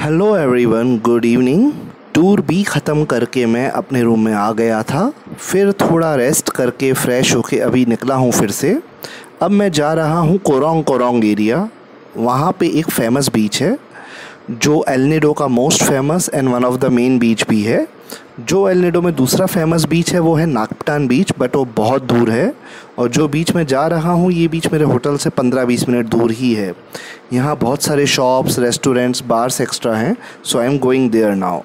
Hello everyone good evening tour भी ख़त्म करके मैं अपने रूम में आ गया था। फिर थोड़ा रेस्ट करके फ़्रेश होके अभी निकला हूँ फिर से। अब मैं जा रहा हूँ कोरोंग कोरोंग एरिया वहाँ पे एक फ़ेमस बीच है, जो एलनेडो का most famous and one of the main beach भी है। जो एलनेडो में दूसरा फ़ेमस बीच है, वो है नागपटान बीच बट वो बहुत दूर है। और जो बीच में जा रहा हूँ, ये बीच मेरे होटल से 15-20 मिनट दूर ही है। यहाँ बहुत सारे शॉप्स रेस्टोरेंट्स बार्स एक्स्ट्रा हैं so I am going there now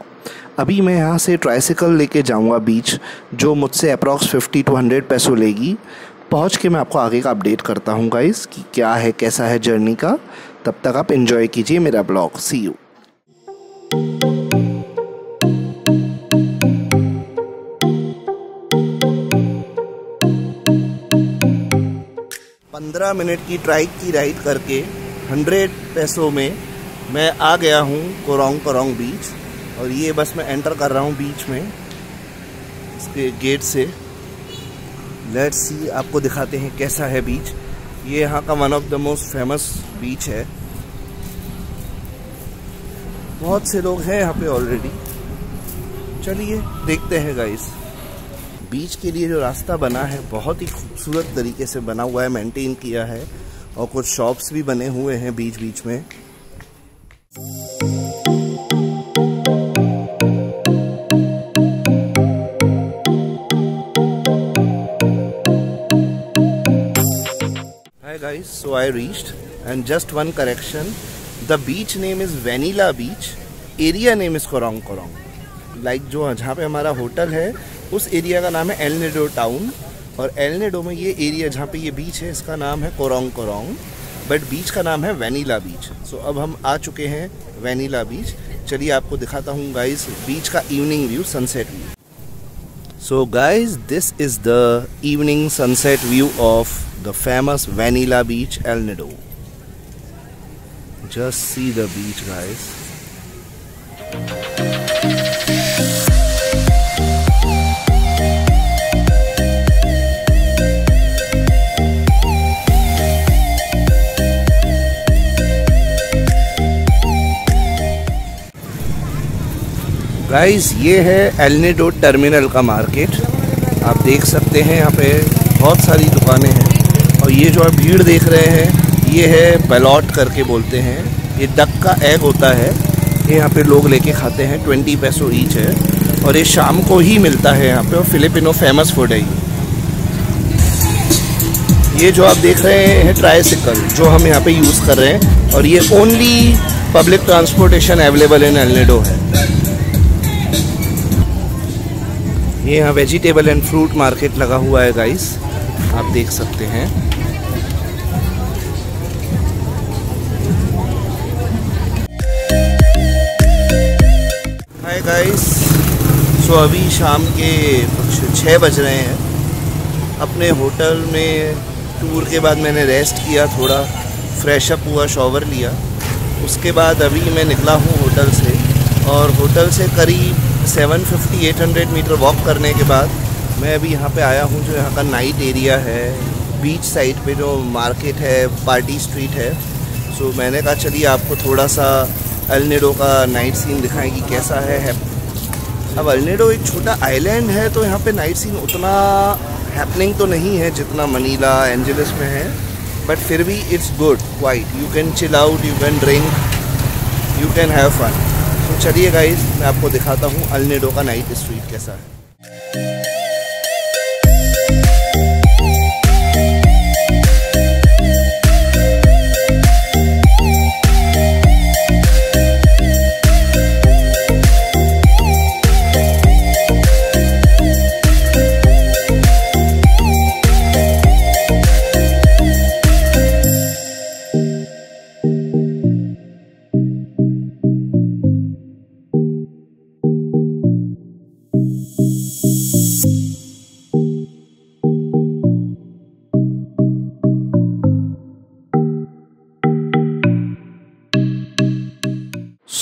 अभी मैं यहाँ से ट्राइसिकल लेके जाऊँगा बीच जो मुझसे अप्रॉक्स फिफ्टी टू हंड्रेड पैसों लेगी। पहुँच के मैं आपको आगे का अपडेट करता हूँ गाइस कि क्या है, कैसा है जर्नी का। तब तक आप इन्जॉय कीजिए मेरा ब्लॉग सी यू पंद्रह मिनट की ट्राइक की राइड करके हंड्रेड पैसों में मैं आ गया हूँ कोरोंग कोरोंग बीच। और ये बस मैं एंटर कर रहा हूँ बीच में, इसके गेट से। लेट्स सी आपको दिखाते हैं कैसा है बीच। ये यहाँ का one of the most famous beach है। बहुत से लोग हैं यहाँ पे ऑलरेडी चलिए, देखते हैं गाइस बीच के लिए जो रास्ता बना है, बहुत ही खूबसूरत तरीके से बना हुआ है मेंटेन किया है और कुछ शॉप्स भी बने हुए हैं बीच बीच में। Hi guys so I reached and just one correction the beach name is Vanilla beach area name is Corong Corong like जो जहाँ पे हमारा होटल है उस एरिया का नाम है एलनेडो टाउन और एलनेडो में ये एरिया जहाँ पे ये बीच है, इसका नाम है कोरोंग कोरोंग बट बीच का नाम है वैनीला बीच सो अब हम आ चुके हैं वैनीला बीच चलिए आपको दिखाता हूँ गाइस बीच का evening view sunset view so guys this is the evening sunset view of the famous Vanilla beach El Nido just see the beach guys guys, ये है एलनेडो टर्मिनल का मार्केट आप देख सकते हैं यहाँ पे बहुत सारी दुकानें हैं। और ये जो आप भीड़ देख रहे हैं, ये है बलॉट करके बोलते हैं। ये डक का एग होता है। ये यहाँ पे लोग लेके खाते हैं ट्वेंटी पैसों ईच है। और ये शाम को ही मिलता है यहाँ पे, और फिलिपिनो फ़ेमस फ़ूड है ये। ये जो आप देख रहे हैं ट्राईसिकल जो हम यहाँ पे यूज़ कर रहे हैं। और ये only public transportation available in El Nido है। ये यहाँ वेजिटेबल एंड फ्रूट मार्केट लगा हुआ है गाइस आप देख सकते हैं। हाय गाइस सो अभी शाम के छः बज रहे हैं। अपने होटल में टूर के बाद मैंने रेस्ट किया, थोड़ा फ्रेश अप हुआ शॉवर लिया। उसके बाद अभी मैं निकला हूँ होटल से और होटल से करीब 750 800 मीटर वॉक करने के बाद मैं अभी यहाँ पे आया हूँ, जो यहाँ का नाइट एरिया है बीच साइड पे जो मार्केट है पार्टी स्ट्रीट है। सो मैंने कहा, चलिए आपको थोड़ा सा अल्नेडो का नाइट सीन दिखाएँ कि कैसा है अब अल्नेडो एक छोटा आइलैंड है तो यहाँ पे नाइट सीन उतना हैपनिंग तो नहीं है, जितना मनीला एंजलिस में है। बट फिर भी it's good white you can chill out you can drink you can have fun चलिए गाइज़ मैं आपको दिखाता हूँ अलनेडो का नाइट स्ट्रीट कैसा है।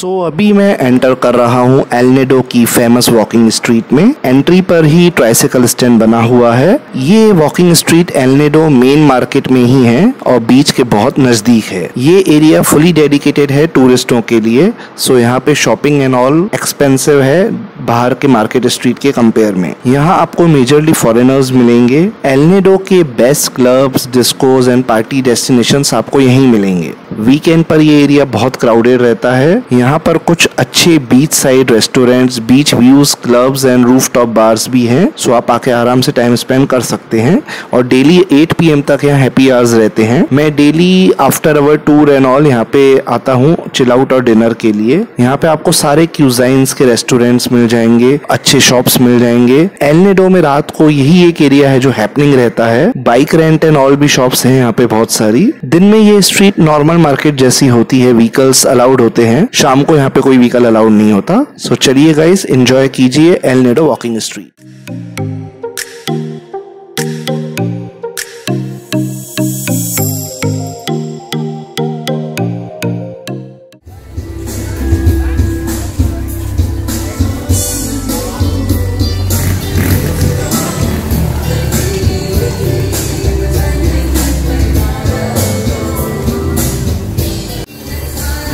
सो so, अभी मैं एंटर कर रहा हूँ एलनेडो की फ़ेमस वॉकिंग स्ट्रीट में. एंट्री पर ही ट्राइसिकल स्टैंड बना हुआ है. ये walking street El Nido main market में ही है और बीच के बहुत नज़दीक है. ये एरिया फुली डेडिकेटेड है टूरिस्टों के लिए. सो so, यहाँ पे शॉपिंग एंड ऑल एक्सपेंसिव है बाहर के मार्केट स्ट्रीट के कंपेयर में. यहाँ आपको मेजरली फॉरेनर्स मिलेंगे. एलनेडो के best clubs discos and party destination आपको यहीं मिलेंगे. वीकेंड पर ये एरिया बहुत क्राउडेड रहता है। यहाँ पर कुछ अच्छे beach side restaurants beach views clubs and roof top bars भी हैं। सो आप आके आराम से टाइम स्पेंड कर सकते हैं। और डेली 8 पीएम तक यहाँ हैप्पी आवर्स रहते हैं। मैं daily after our tour and all यहाँ पे आता हूँ चिल आउट और डिनर के लिए। यहाँ पे आपको सारे क्यूजाइंस के रेस्टोरेंट्स मिल जाएँगे, अच्छे शॉप्स मिल जाएँगे। एलनेडो में रात को यही एक एरिया है जो हैपनिंग रहता है। बाइक रेंट एंड ऑल भी शॉप्स हैं यहाँ पे बहुत सारी। दिन में ये स्ट्रीट नॉर्मल मार्केट जैसी होती है व्हीकल्स अलाउड होते हैं। शाम को यहाँ पे कोई व्हीकल अलाउड नहीं होता। सो चलिए गाइस एंजॉय कीजिए एल नेडो वॉकिंग स्ट्रीट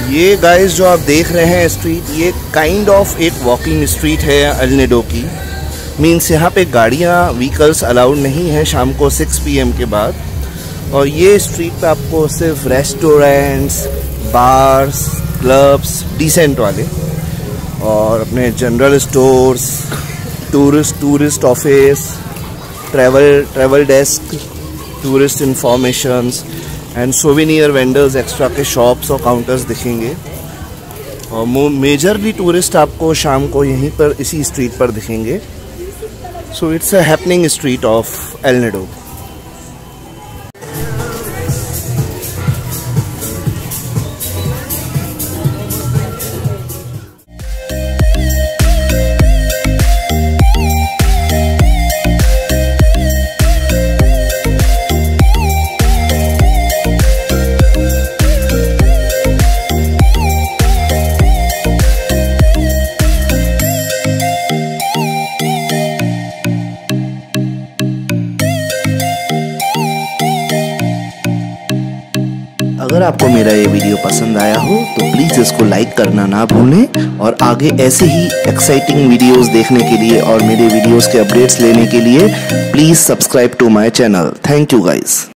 ये गाइस जो आप देख रहे हैं स्ट्रीट ये काइंड ऑफ़ एक वॉकिंग स्ट्रीट है अल्नेडो की। मीन्स यहाँ पे गाड़ियाँ व्हीकल्स अलाउड नहीं है शाम को 6 पीएम के बाद। और ये स्ट्रीट पे आपको सिर्फ़ रेस्टोरेंट्स बार्स क्लब्स डिसेंट वाले। और अपने general stores tourist tourist office travel travel desk tourist informations and souvenir vendors extra के शॉप्स और काउंटर्स दिखेंगे। और मेजरली टूरिस्ट आपको शाम को यहीं पर, इसी स्ट्रीट पर दिखेंगे। So it's a happening street of El Nido अगर आपको मेरा ये वीडियो पसंद आया हो तो प्लीज़ इसको लाइक करना ना भूलें और आगे ऐसे ही एक्साइटिंग वीडियोस देखने के लिए और मेरे वीडियोस के अपडेट्स लेने के लिए please subscribe to my channel thank you guys